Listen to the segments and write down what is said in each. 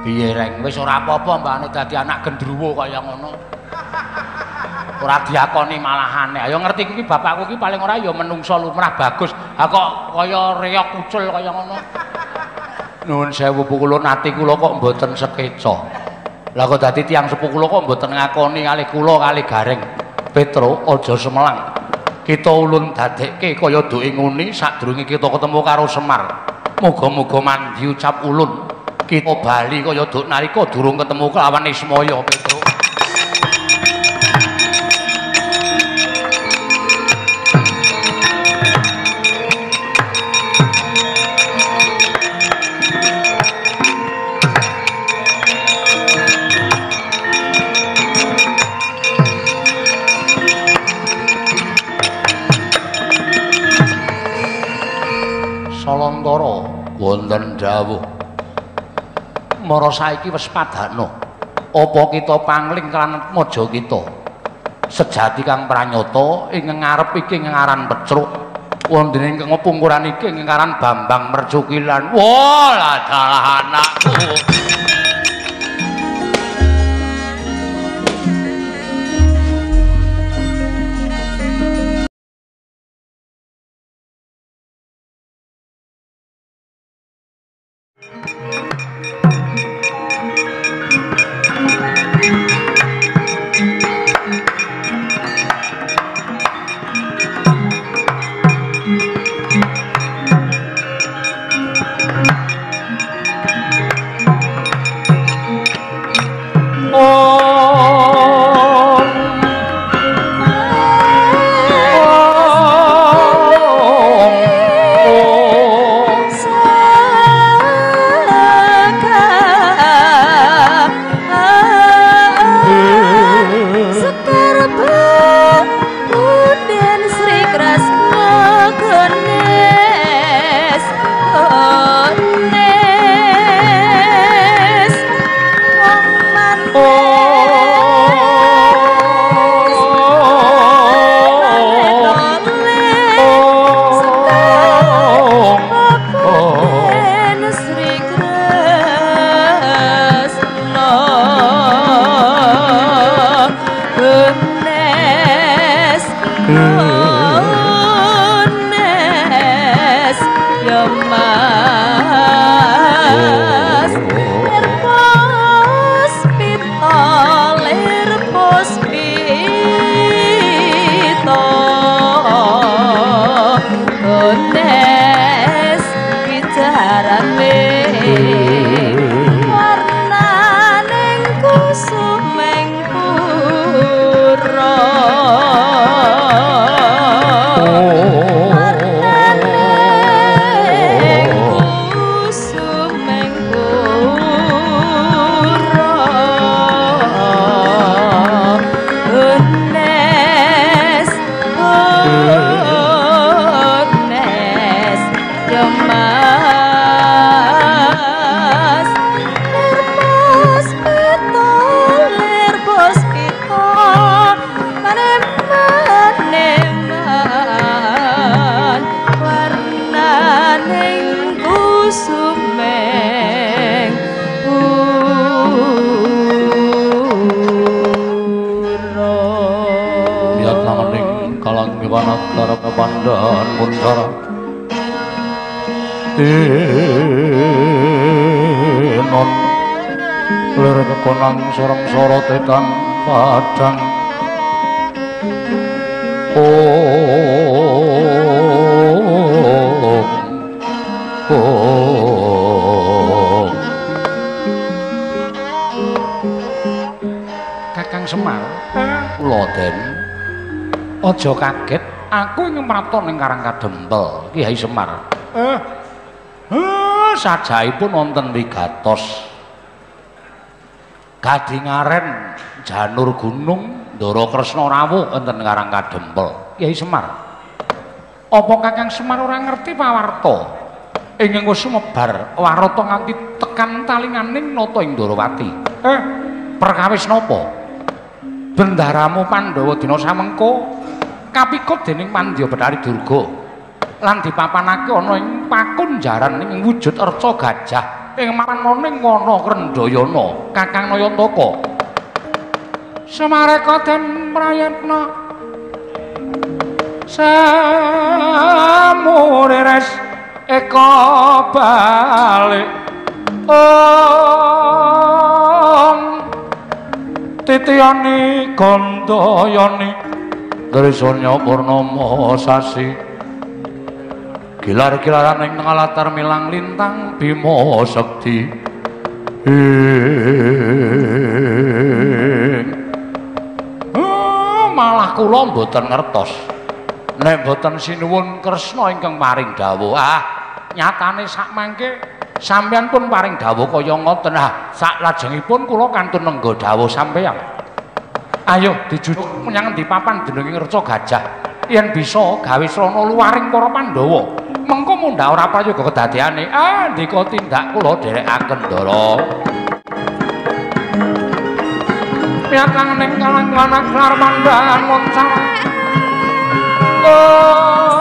Piye reng wis ora apa-apa mbane dadi anak gendruwo kaya ngono. Ora diakoni malahane. Ayo ngerti kuwi bapakku ki paling ora ya menungso lumrah bagus. Ha kok kaya reok kucul kaya ngono. Nuwun sewu kula nati kula kok mboten sekeca. Lah kok dadi tiyang sepuh kula kok mboten ngakoni kalih kula kalih gareng. Petro aja semelang. Kita ulun dadekke kaya duke nguni sadurunge kita ketemu karo Semar. Muga-muga mandi ucap ulun. Kita bali kaya duk? Nalika durung ketemu kelawan Ismaya Petro Salantara wonten dawuh mara saiki wis padhano. Apa kita pangling kan maja kita? Sejati kang pranyata ing ngarep iki ngaran pecruk. Wonten ing ngepungkuran iki ngaran Bambang Mercukilan. Wah, dalah anakku. dan muntar non lir kekonang sorong sorot tekan padang oh oh kakang semar den aja kaget aku ing mraton ning Karang Kadempel Kiai Semar. Eh eh sajaipun wonten wigatos Gadingaren Janur Gunung Ndara Kresna Rawuh wonten Karang Kadempel. Kiai Semar. Apa Kakang Semar ora ngerti pawarta? Ingkang wis sumebar warata nganti tekan talinganing nata ing Ndarawati eh perkawis napa? Bendaramu Pandhawa dina samengko kapikut dening Mandya Betari Durga. Lan dipapanake ana ing pakun jaran ing wujud arca gajah. Ing manoning ngono Krendayana Kakang Nayantaka. Semareka den prayatna. Samures eka balik. Om Titiyani Gandayani Trisanya Purnama Sasi. Gilar-gilaran ing tengah latar milang lintang bima sekti oh, malah kula mboten ngertos. Nek mboten sinuwun kresna ingkang paring dawuh. Ah nyatane sak mangke sampeyan pun paring dawuh kaya ngoten. Ah sak lajengipun kula kantun nenggo dawuh sampeyan ayo dijujuk menyang di papan dening reca gajah. Yen bisa gawe srana luwaring para pandhawa. Mengko mundhak ora prayoga kedadeane. Ah ndika tindak kula dherekaken ndara. Piakang ning kalang wanak lar mandhan moncar Oh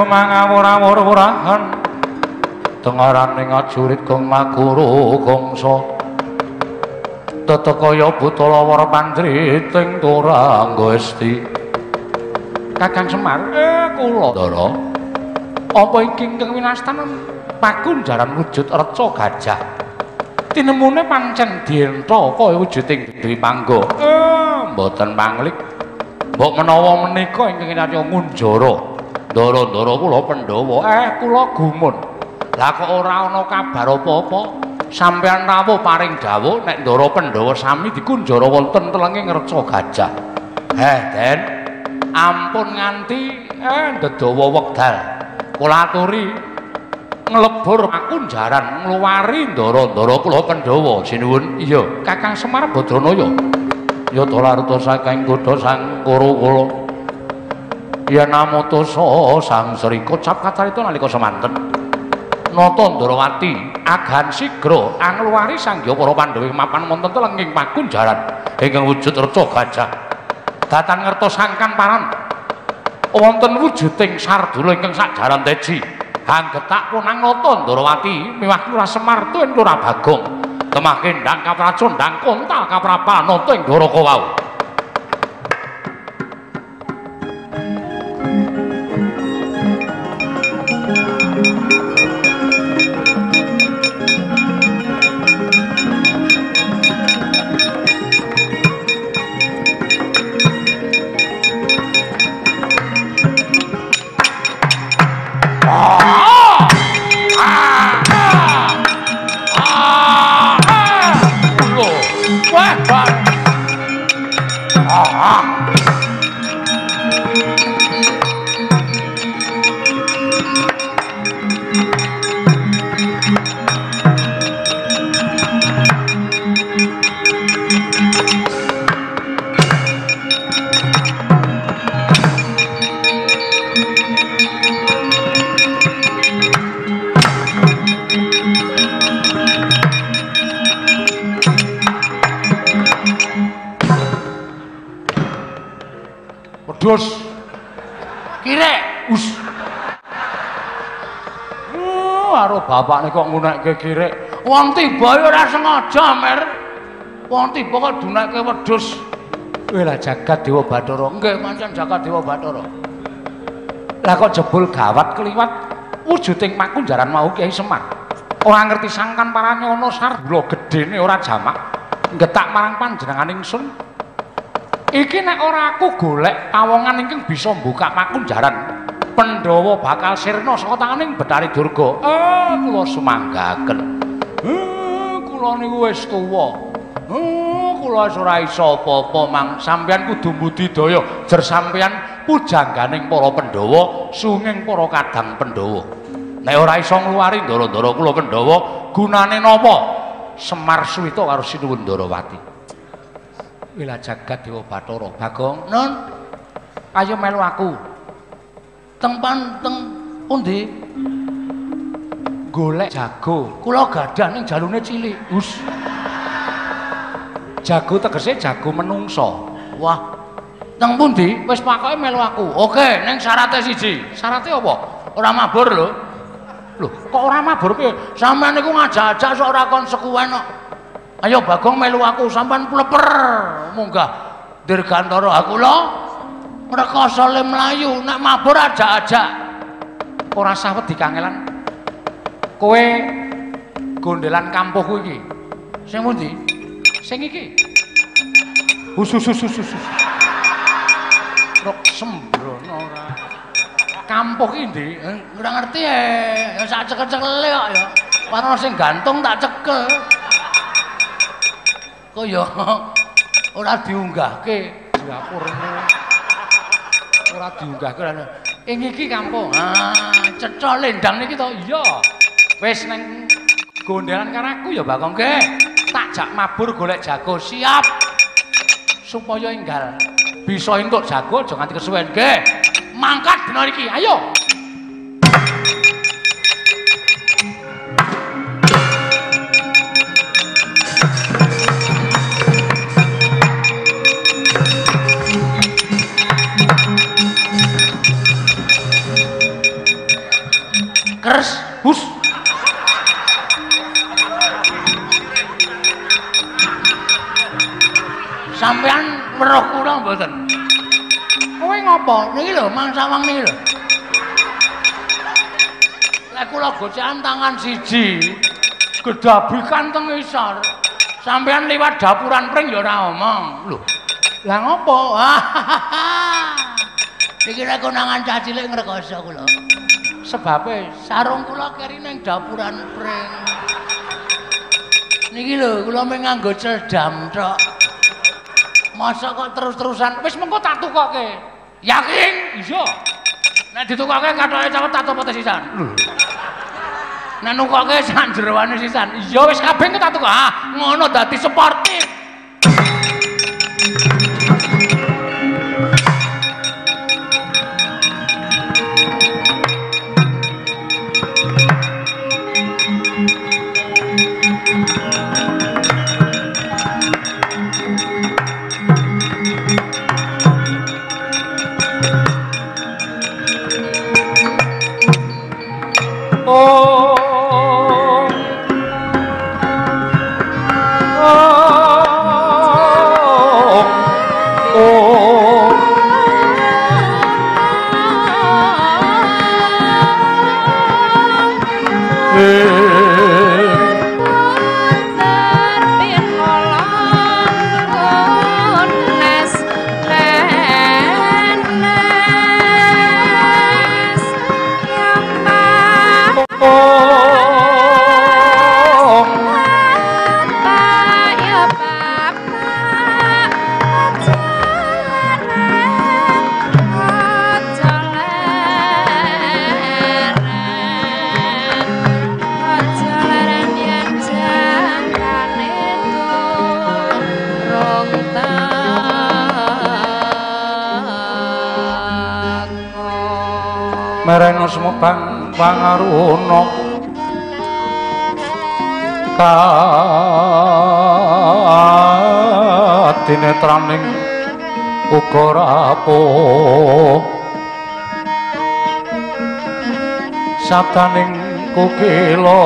mangawur-awur-wurahan tengaraning ajurit gong maguru gongso. Tetekaya butala war pandri ting turangga esti. Kakang semar eh kula. Ndara apa iki ingkang winastan? Pakunjaran wujud reca gajah. Tinemune pancen dienta kaya wujuding dewi panggo eh mboten panglik. Mbok menawa menika ingkang nyarya ngunjara ndara-ndara kula Pandhawa. Eh kula gumun. Lah kok ora ana kabar apa-apa? Sampeyan rawuh paring dawuh nek ndara Pandhawa sami dikunjara wonten telenging reca gajah. Heh den ampun nganti eh ndedawa wekdal. Kula aturi nglebur akunjaran ngluwari ndara-ndara kula Pandhawa. Sinuwun iya. Kakang Semar Badranaya. Ya dolarta saking kutha sang kuru yen namutusa sang sri kocap kacarita nalika semanten. Nata ndrawati agan sigra angluwari sangya para pandhawa mapan wonten telenging pakunjaran. Ingkang wujud reca gajah. Datan ngertos sangkan paran. Wonten wujuding sardula ingkang sakjaran teji. Anggetak punang nata ndrawati miwah Lurah Semar tuwin Lurah Bagong. Kemah kendang kapracon ndang kontal kaprapan nata ing Dwaraka wau wedhus. Kirek, us. Oh, karo bapakne kok ngunekke kirek. Wong tiba ora sengaja, Mer. Wong tiba kok dunekke wedhus. Wih lah jagat Dewa Bathara. Nggih, pancen jagat Dewa Bathara. Lah kok jebul gawat keliwat wujuding makunjaran mau Kyai Semar. Ora ngerti sangkan parane ana sarbula gedene ora jamak. Ngetak marang panjenengan ingsun. Iki nek ora aku golek pawongan ingkang bisa buka makunjaran. Pandhawa bakal sirna saka tanganing Betari Durga. Eh, kula sumanggaken. Eh, kula niku wis tuwa. Eh, kula ora iso apa-apa mang sampeyan kudu budidaya jer sampeyan pujangganing para Pandhawa, sunging para kadang Pandhawa. Nek ora iso ngluwari ndara-ndara kula Pandhawa, gunane napa? Semar Suwita karo Sinuwun Ndarawati. Wila jagat Dewa Bathara, Bagong, Nun. Ayo melu aku. Teng pan teng pundi? Golek jago. Kula gadah ning jalune cilik. Us. Jago tegese jago menungso. Wah. Teng pundi? Wis pakoke melu aku. Oke, ning syaratnya siji. Syaratnya apa? Ora mabur lho. Lho, kok ora mabur piye? Sampeyan niku ngajak-ajak sok ora konsekuen kok. Ayo Bagong melu aku sampean pleper. Munggah dirgantara aku lho. Rekoso le mlayu nek mabur ajak-ajak. Ora sawet dikangelan. Kowe gondelan kampuhku iki. Sing pundi? Sing iki. Usus usus usus. Rok sembrono. Kampuh iki ndi? Eh, ngerti e. Ya sak cekel-cekele kok ya. Warna sing gantung tak cekel. Kok ya ora diunggahke dapurmu. Ora diunggahke ora. Ing iki kampung. Ah, cecok lendang niki to. Iya. Wis ning gondelan karo aku ya Bakong nggih. Tak jak mabur golek jago siap. Supaya enggal bisa entuk jago aja nganti kesuwen nggih. Mangkat dina iki. Ayo. Ngopo? Niki lho, Mang Sawang niki lho. Lek kula gocekan tangan siji, gedabikan teng isor. Sampean liwat dapuran pring ya ora omong. Lho. Lah ngopo? Iki lek konangan cah cilik ngrekoso kula. Sebabe sarung kula keri ning dapuran pring. Niki lho, kula mung nganggo celdam tok. Masa kok terus-terusan wis mengko tak tukoke. Yakin? Iya. Nek ditukoke kathoke cepet tak topote sisan. Nek nukoke sak jeroane sisan. Iya wis kabeh tak tukok. Ah, ngono dadi sportif. Katinetraning uga rapuh sabdaning kukila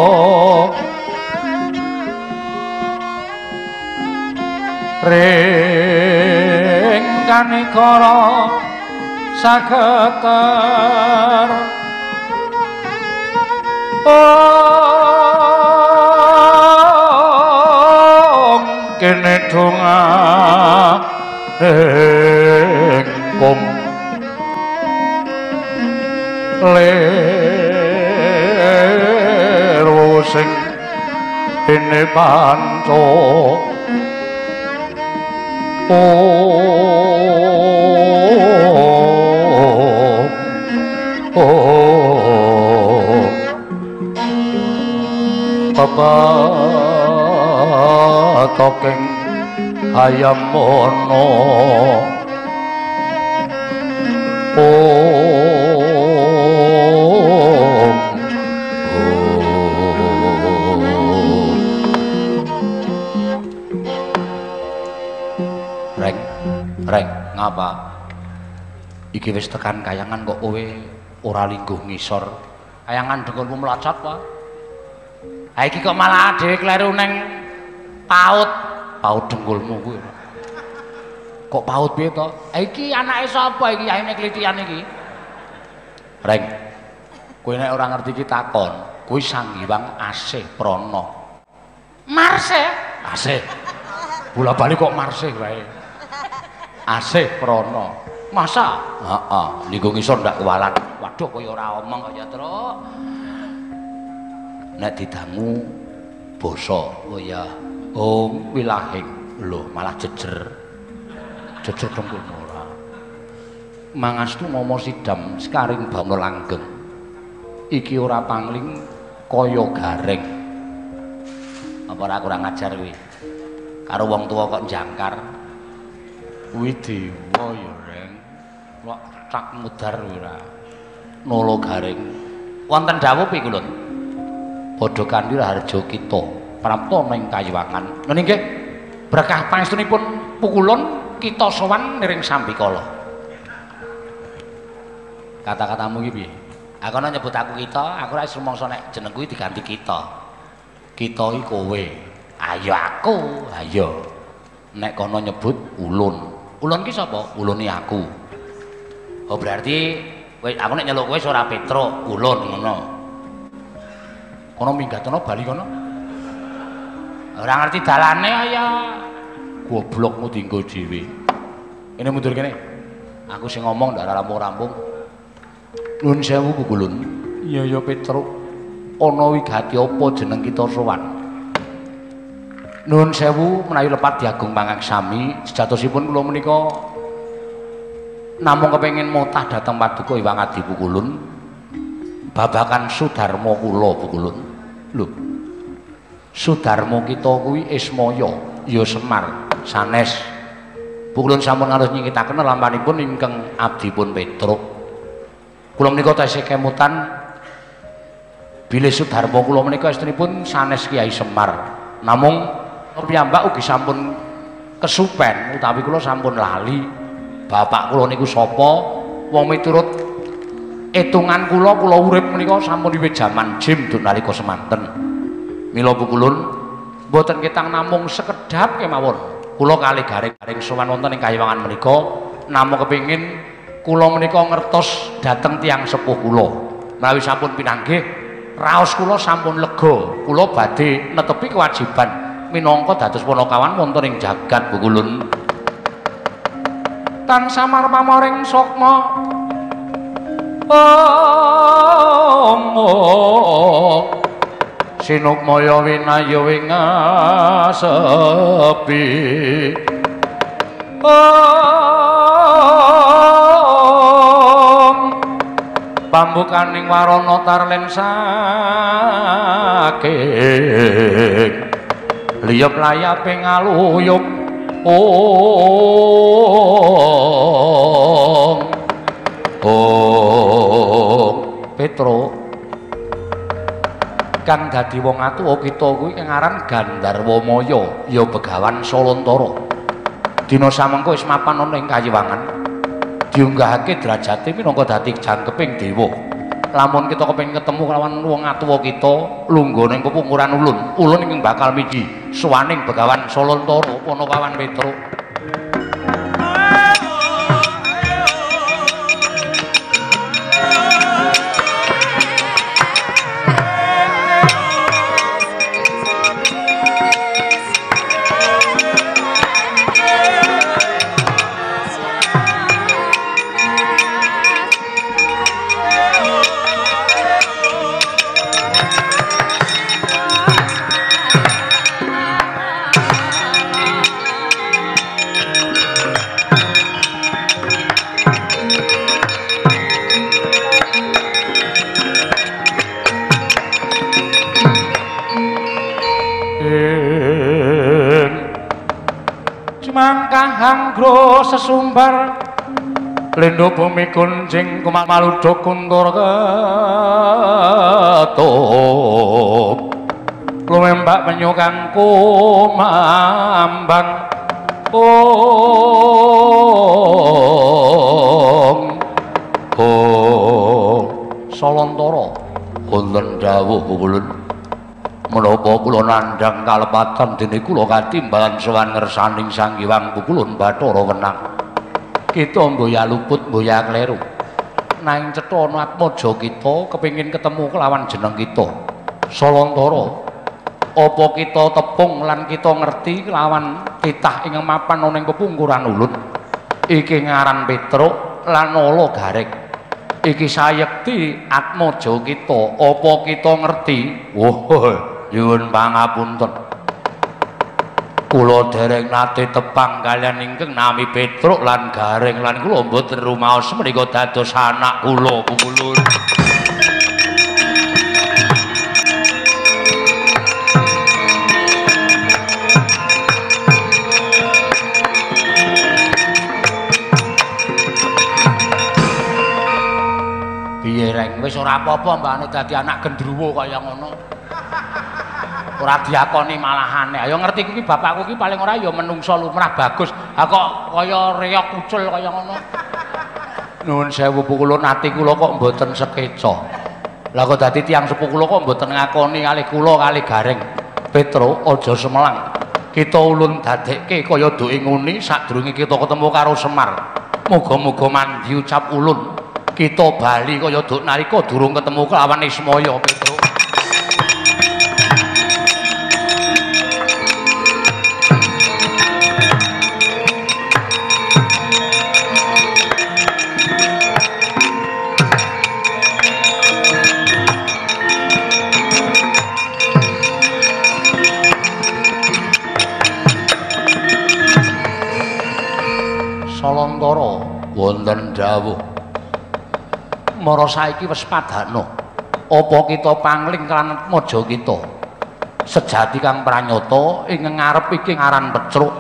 ring kanikara sageter Om ne tunga engkong lero sing ini panto Oh, oh, oh, oh, oh, oh. Papa. Toking ayam mono Om Reng, reng, ngapa? Iki wis tekan kayangan kok kowe ora lingguh ngisor. Kayangan dengkulmu melacot apa? Ha iki kok malah dhewe kleru neng paut. Paut dengkulmu kuwi. Kok paut piye to? Ha iki anake sapa iki ayane klitian iki? Reng. Kowe nek ora ngerti iki takon, kuwi Sanghyang Asih Prana. Marse? Asih. Bola-bali kok Marse wae. Asih Prana. Masa? Heeh, linggo ngisor ndak kewalan. Waduh kaya ora omong kaya truk. Nek didangu basa kaya oh wilahing lho malah jejer. Jejer dengkul ora. Mangastu momo sidam sekaring bangno langgeng. Iki ora pangling kaya gareng. Apa ora kurang ajar kuwi? Karo wong tuwa kok jangkar. Kuwi dewa ya, Reng. Kok cak mudar ora. Nolo garing. Wonten dawuh piye kula? Padha kanthi harja kita prapta ning kayuwangan. Nggih. Berkah pangestunipun pukulun kita sowan niring sambikala. Kata-katamu iki piye? Aku ana nyebut aku kita, aku ora rumangsa nek jenengku iki diganti kita. Kita iki kowe. Ayo aku, ayo. Nek kono nyebut ulun. Ulun ki sapa? Ulune aku. Oh berarti aku nek nyeluk kowe ora Petro, ulun ngono. Kono minggatono bali kono. Ora ngerti dalane ya. Goblokmu dienggo dhewe. Kene mundur kene. Aku sing ngomong ndak rampung-rampung. Nuwun sewu Kulun. Iya ya Petro. Ana wigati apa jeneng kita sowan? Nuwun sewu menawi lepat diagung pangaksami, sejatosipun kula menika namung kepengin motah dhateng paduka Iwang Adi Pukulun. Babakan Sudarma kula Pukulun. Lho. Sudarma kita kuwi Ismaya, ya Semar, sanes. Pukulun sampun ngarep nyingitaken lampanipun ingkang abdipun Petruk. Kula menika tasih kemutan bilih Sudarma kula menika istrinipun sanes Kiai Semar. Namung piyambak ugi sampun kesupen utawi kula sampun lali bapak kula niku sapa wong miturut etungan kula kula urip menika sampun wiwit jaman jim dun nalika semanten mila pukulun mboten ketang namung sekedhap kemawon kula kali garing-garing sowan wonten ing kayiwangan menika namung kepingin kula menika ngertos dhateng tiang sepuh kula menawi sampun pinanggih raos kula sampun lega kula badhe netepi kewajiban minangka dados punakawan wonten ing jagat Bukulun. Tan samar pamoring sukma. sinuk maya winayu ing sepi pambukaning warana tarlen saking. Liyep layape ngaluyup om. Petro oh. Kang dadi wong atuwa kita kuwi kang aran Gandarwa Maya ya Begawan Solontara dina samengko wis mapan ana ing kayiwangan diunggahake derajate minangka dadi jangkeping dewa. Lamun kita kepengin ketemu kelawan wong atuwa kita lungguh ning pepunguran ulun. Ulun ing bakal miji suwaning begawan solontoro ponokawan petruk sesumbar lendo bumi kunjing kumal maludo kuntur ketup lumembak menyukang kumambang. Ong ong solontoro. Kunten dawuh kulun menapa kula nandhang kalepatan dene kula katimbalan sowan ngersaning Sang Hyang Kulun Bathara Wenang. Kita mboya luput mboya kleru. Nanging cetha ana atmaja kita kepengin ketemu kelawan jeneng kita. Salantara apa kita tepung lan kita ngerti kelawan titah ing mapan ana ing pepungkuran ulun. Iki ngaran Petruk lan Ala Garek. Iki sayekti atmaja kita. Apa kita ngerti? Woh. nyuwun pangapunten kula dereng nate tepang kalian ingkang nami Petruk lan Gareng lan kula mboten rumaos menika dados anak kula pungulun piye reng? Wis ora apa-apa mbane dadi anak gendruwo kaya ngono ora diakoni malahane. Ayo ngerti kuwi bapakku ki paling ora ya menungso lumrah bagus. Ha kok kaya reok kucul kaya ngono. Nuwun sewu pukulun ati kula kok mboten sekeca. Lah kok dadi tiyang sepuh kula kok mboten ngakoni kalih kula kalih Gareng. Petro aja semelang. Kita ulun dadekke kaya duke nguni sadurunge kita ketemu karo Semar. Muga-muga mandi ucap ulun. Kita bali kaya duk nalika durung ketemu kelawan Ismaya Petro. Wonten dawuh. Mara saiki wis padhano apa kita pangling kan maja kita? Sejati kang pranyata ing ngarep iki ngaran pecruk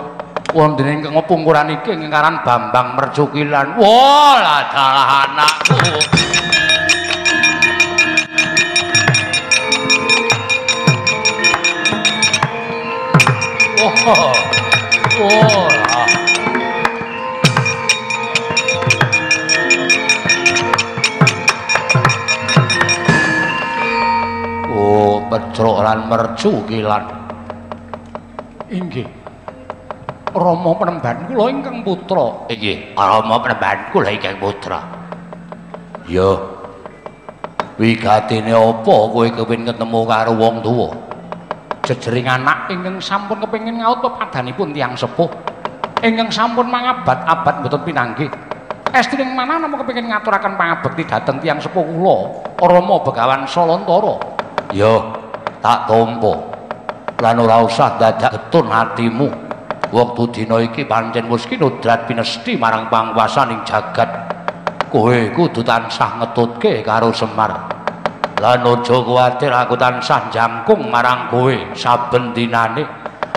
wonten ing ngopungkuran iki ing ngaran Bambang Mercukilan wah dalah anakku. Oh, oh, pecruk lan mercu kilan inggih. Rama penemban kula ingkang putra. Inggih rama penemban kula ingkang putra. Ya. Wigatine apa kowe kepengin ketemu karo wong tuwa? Jejering anak ingkang sampun kepengin ngaut pepadanipun tiyang sepuh. Ingkang sampun mangabad-abad mboten pinanggih. Estri yang mana namu kepingin ngaturakan pangabekti dateng tiang sepuh kula Rama Begawan Solontoro. Yo, tak tampa lan ora usah dadak getun atimu wektu dina iki pancen wis kinudrat pinesti marang pangwasaning jagat. Kowe kudu tansah ngetutke karo Semar. Lan aja kuwatir aku tansah jangkung marang kowe saben dinane.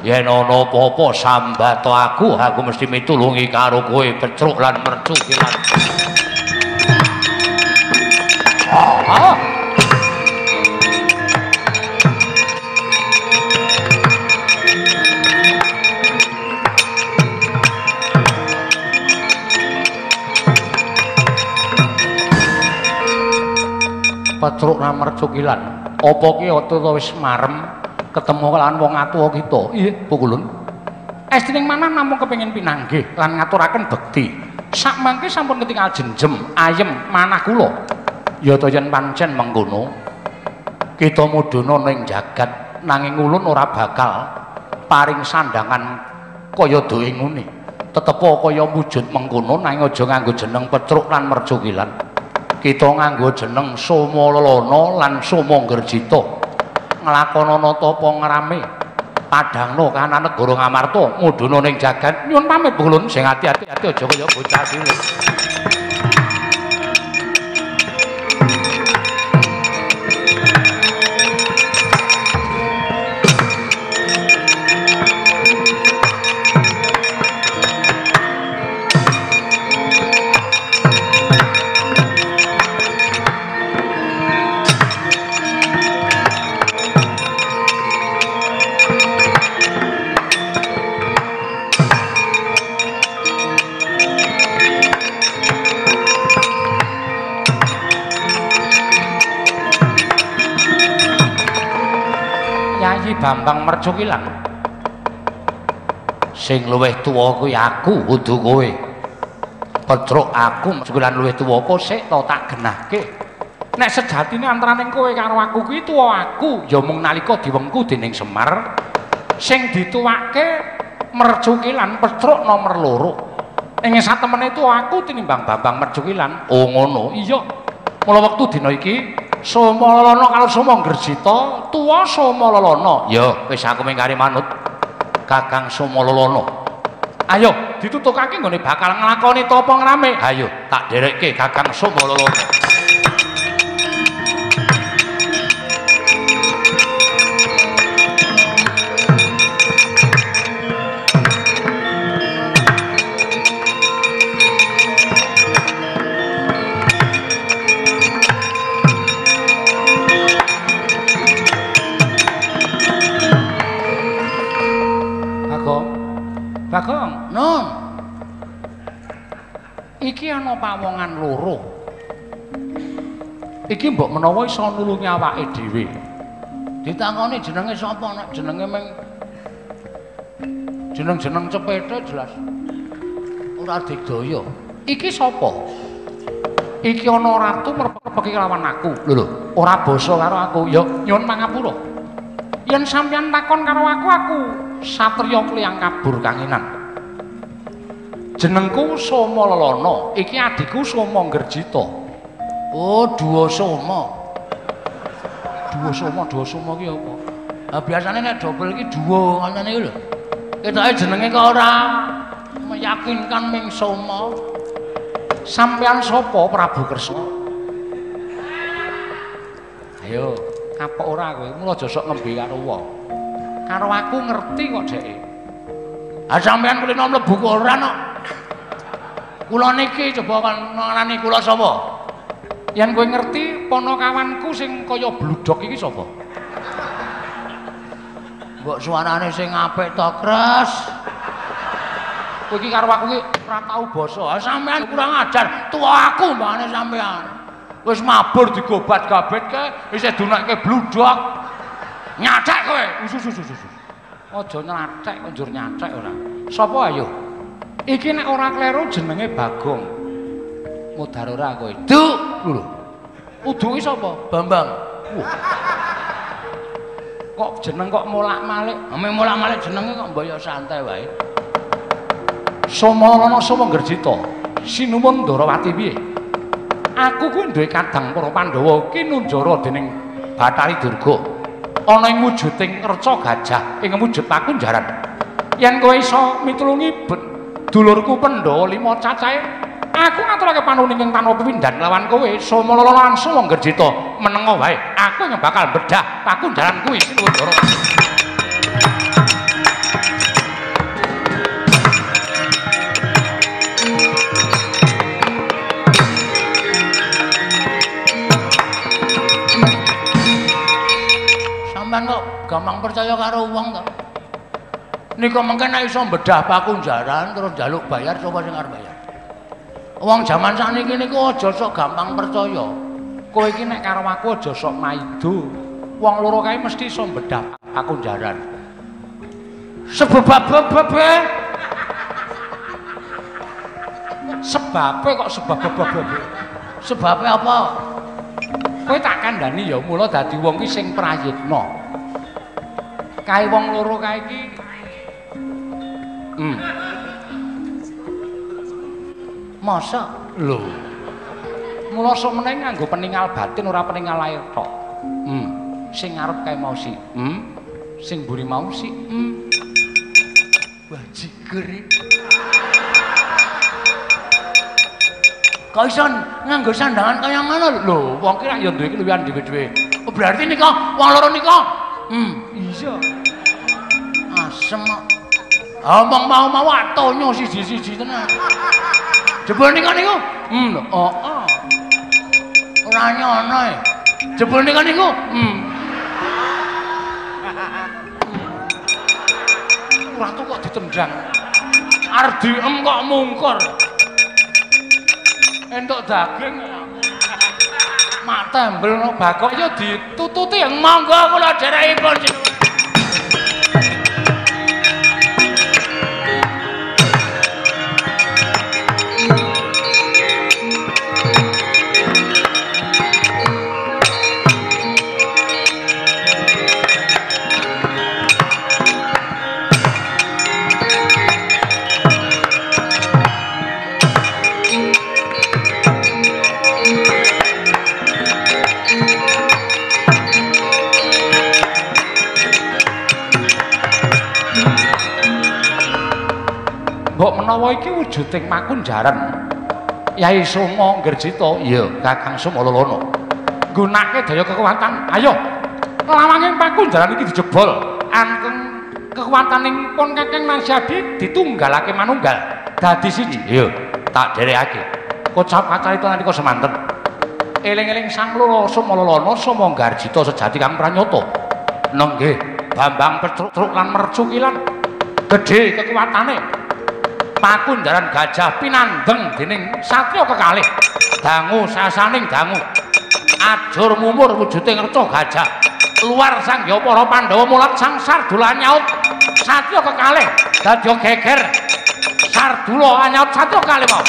Yen ana apa-apa sambato aku aku mesti mitulungi karo kowe pecruk lan mercuk lan ah, ah. Petruk Ramercukilan. Apa ki atuh wis marem ketemu kelawan wong atuwa kita? Iya, Pukulun. Estrining mana namung kepengin pinanggih lan ngaturaken bekti. Sak mangke sampun ketingal jenjem ayem manah kula. Ya to yen pancen mengkono. Kita mudhuna ning jagat nanging ulun ora bakal paring sandangan kaya doe ngene. Tetep kaya wujud mengkono nanging aja nganggo jeneng Petruk lan Mercukilan. Kita nganggo jeneng Somalana lan Somanggerjita nglakonana tapa ngrame? Padhangno kanan negara Ngamarta mudhuna ning jagat. Nyuwun pamit bulun sing ati-ati aja bocah cilik Bambang Mercukilan. Sing luwih tuwa kuwi aku, kudu kowe. Petruk aku Mercukilan luwih tuwa sik to tak genahke. Nek sejatine antaraning kowe karo aku kuwi tuwa aku, ya mung nalika diwengku dening Semar. Sing dituwake Mercukilan Petruk nomor loro. Ing satemene tuwa aku tinimbang Bambang Mercukilan. Oh ngono, iya. Mula wektu dina iki Somalana karo Somanggerjita, tuwa Somalana. Ya, wis aku mingkari manut. Kakang Somalana. Ayo, ditutukake nggone bakal nglakoni tapa ngrame. Ayo, tak derekke Kakang Somalana. Iki ana pawongan loro. Iki mbok menawa iso nulungi awake dhewe. Ditakoni jenenge sapa nek jenenge meng jeneng-jeneng cepete jelas. Ora digdaya. Iki sapa? Iki ana ratu merpeki lawan aku. Lho lho, ora basa karo aku. Ya nyuwun pangapura. Yen sampeyan takon karo aku, aku satriya kliyang kabur kanginan. Jenengku Soma Lelana, iki adikku Soma Gerjita. Oh, Dua Soma. Dua Soma, Dua Soma ki apa? Lah biasane nek dobel iki Dua ngene iki lho. Ketoke jenenge kok ora meyakinkan ming Soma. Sampeyan sapa Prabu Kresna? Ayo, kapok ora kowe? Mula aja sok ngembe karo wong. karo aku ngerti kok dheke. Ah sampean kulino mlebu kok ora no. Kula niki coba kan ngarani kula sapa? Yen kowe ngerti ponokawanku sing kaya bludok iki sapa? Mbok suarane sing apik to, Kres. Kowe iki karo aku iki ora tau basa. Sampean kurang ajar. Tua aku mbane sampean. Wis mabur digobat-gabetke, isih dunake bludok. Nyacek kowe. Usus usus usus. Aja nyacek, njur nyacek ora. Sopo ayo? Iki nek ora kleru jenenge Bagong. Mudhar ora kowe. Duk, lho. Uduki sapa? Bambang. Wah. Kok jeneng kok molak-malik? Ame molak-malik jenenge kok mbaya santai wae. Somalana sapa Gerjita? Sinuwun Ndarawati piye? Aku kuwi duwe kadang para Pandhawa ki nunjara dening Bathari Durga. ana ing wujuding reca gajah ing wujud pakunjaran yen kowe iso mitulungi dulurku Pandhawa lima cacahe aku ngaturake panuwun ing tanpa pepindhan lawan kowe somololo langsung wong gerjita menengo wae aku yang bakal bedah pakunjaran kuwi sinuwun sampean kok gampang percaya karo wong to. Nika mengke nek iso bedah pakunjaran terus njaluk bayar sapa sing arep bayar. Wong jaman sakniki niku aja sok gampang percaya. Kowe iki nek karo aku aja sok maido. Wong loro kae mesti iso mbedhap aku jaran. Sebab-bebe. Sebabe kok sebab-bebe. Sebabe apa? Kowe tak kandhani ya mula dadi wong ki sing prayitna. Kae wong loro kae iki Hmm. Masa lho. Mula sok meneh nganggo peninggal batin ora peninggal lahir tok. Hmm. Sing ngarep kae mau si. Hmm. Sing mburi mau si. Hmm. Wah jiger. Kok iso nganggo sandangan kaya ngono lho. Wong ki rak ya duwe keluwihan dhewe-dhewe. Oh, berarti nika wong loro nika. Hmm. Iya. Asem kok. Omong mau mau atonyo siji-siji tenan. Jebul nika niku. Hmm, oh, oh. Ora nyono e. Jebul nika niku. Hmm. Ora tuh kok ditendang. Arep diem kok mungkur. Entuk daging. Mak tembel no bakok ya ditututi monggo kula dherekipun. Mbok menawa iki wujuding makunjaran Yai Songo Ngerjita, iya, Kakang Sumalolono. Gunake daya kekuatan. Ayo. Lawanging pakunjaran iki dijebol. Angkeng kekuataning pun Kakang Nasyadi ditunggalake manunggal. Dadi siji. Iya, tak dherekake. Kocap kacar itu nanti kok semanten. Eling-eling sang loro Sumalolono Songo Ngerjita sejati kang pranyata. Nggih, Bambang Petruk-truk lan mercukilan. Gedhe kekuatane. Pakunjaran gajah pinandeng dening satya kekalih. Dangu sasaning dangu. Ajur mumur wujuding reca gajah. Luar sang para pandhawa mulat sang sardula nyaut satya kekalih dadi geger. Sardula nyaut satya kekalih mau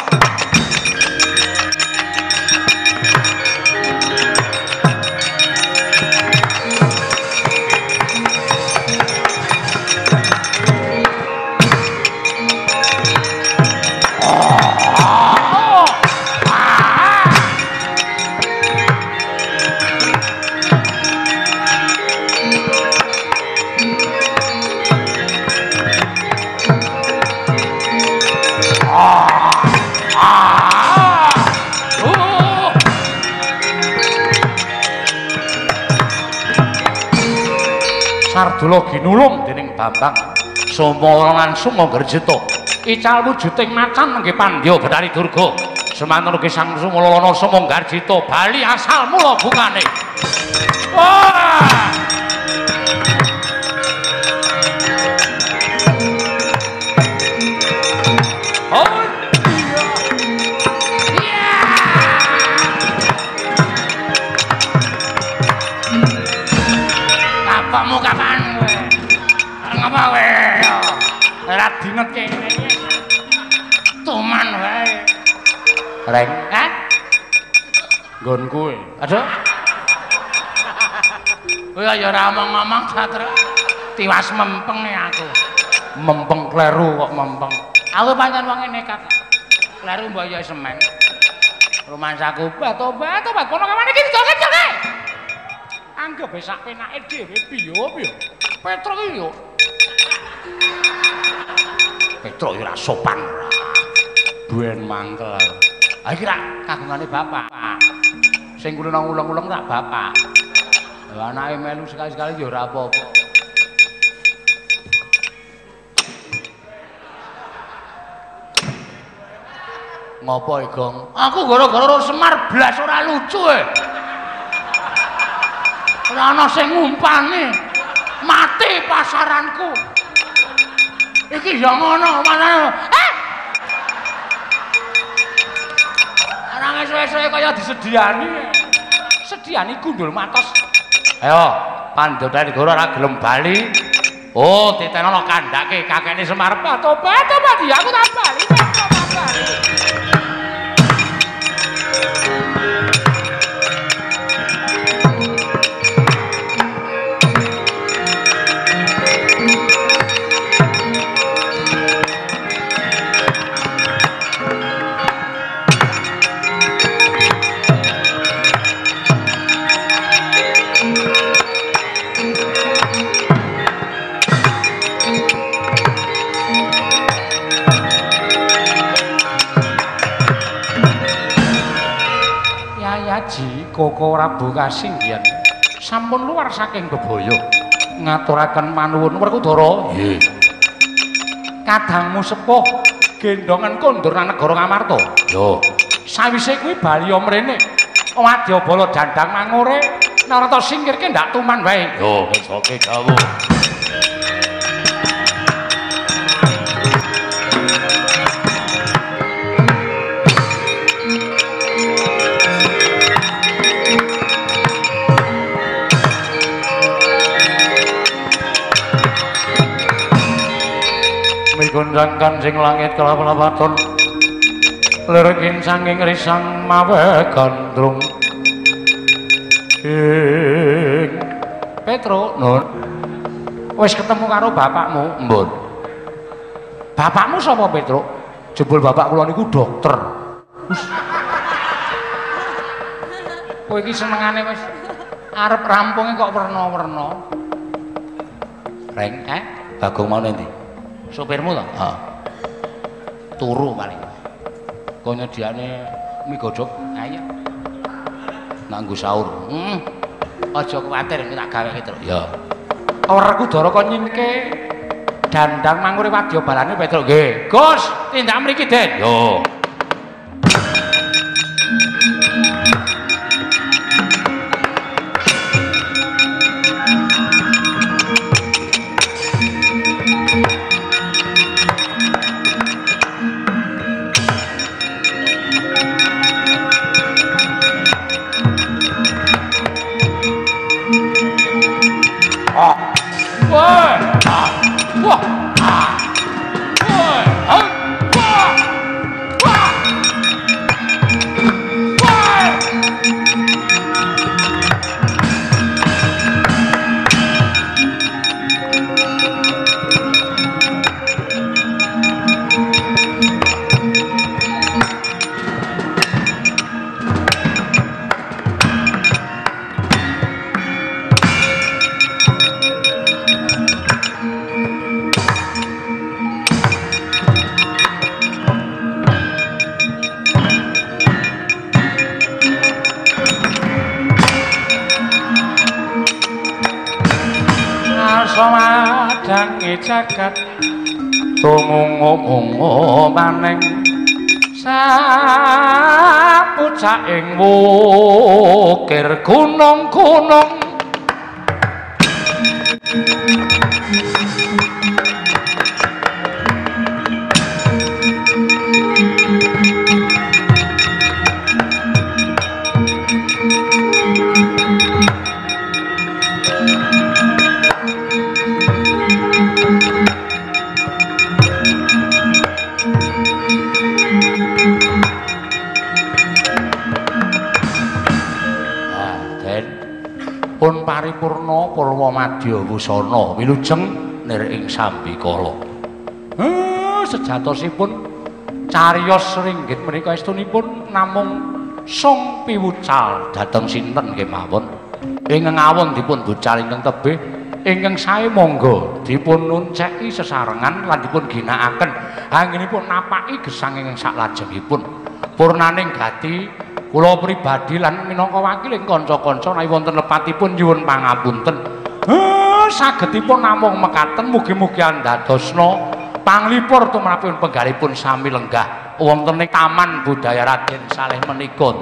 Sardula ginulung dening Bambang Somolangan Sumo Gerjita. Ical wujuding macan nggih pandya Betari Durga. Semanten ugi Sang Sumolana Sumo Gerjita bali asal mula bungane. Wah! Dinget kene iki. Tuman wae. Reng, kan? Nggon kowe. Aduh. Kowe ya ora omong-omong satra. Tiwas mempeng nih aku. Mempeng kleru kok mempeng. Aku pancen wong nekat. Kleru mbok ya semen. Rumansaku tobat tobat kono kapan iki dijoget-joget. Anggap sak penake dhewe piye piye. Petro iki yo. Petro ora sopan ora. Buen mangkel. Ha iki rak kagungane bapak. Sing kudu nang ulang-ulang rak bapak. Lah anake melu sekali-sekali yo ora apa-apa. Ngopo Gong? Aku gara-gara Semar blas ora lucu e. Ora ana sing ngumpani. Mati pasaranku. Iki ya ngono, manane. Eh! Ora suwe-suwe kaya disediani. sediani gundul matos. Ayo, Pandhawa Negara ora gelem bali. Oh, ditenono kandhake kakekne Semar. Tobat, tobat, ya aku. Tak bali. Koko Rabu Kasinggian sampun luar saking bebaya ngaturaken manuwun Werkudara. Nggih. Kadangmu sepuh gendongan kondur nang negara Ngamarta. Yo. Sawise kuwi bali mrene. Wadyabala dandang mangure narata singkirke ndak tuman wae. Yo, wis oke dawuh. Gunjangkan sing langit kelapa-lapaton. Lirikin sanging risang mawe gandrung ing Petro nun. Wis ketemu karo bapakmu. Mbon bapakmu sapa Petro? Jebul bapak kula niku dokter. Kowe iki senengane wis arep rampunge kok werna-werna. Reng eh? Bagong mau nanti sopirmu to? Heeh. Turu paling. Kok nyediane mie godhog? Ha. Nanggo sahur. Hmm. Aja kuwatir tak gaweke terus. Ya. Werku Dara kok nyinke dandang mangure wadya balane Petruk nggih. Gus, tindak mriki, Den. Yo. sát yên vô paripurna purwa madya wusana. Wilujeng nir ing sambikala eh sejatosipun cariyos ringgit menika estunipun namung song piwucal dhateng sinten kemawon ing ngawon dipun bucal ingkang tebih ingkang sae monggo dipun nunceki sesarengan lan dipun ginakaken. Anggenipun napaki gesang ingkang saklajengipun. Purnaning gati kula pribadi lan minangka wakil ing kanca-kanca nawi wonten lepatipun nyuwun pangapunten. Heh, sagedipun namung mekaten mugi-mugi andadosna panglipur tumrapipun penggalipun sami lenggah wonten ing Taman Budaya Raden Saleh menika.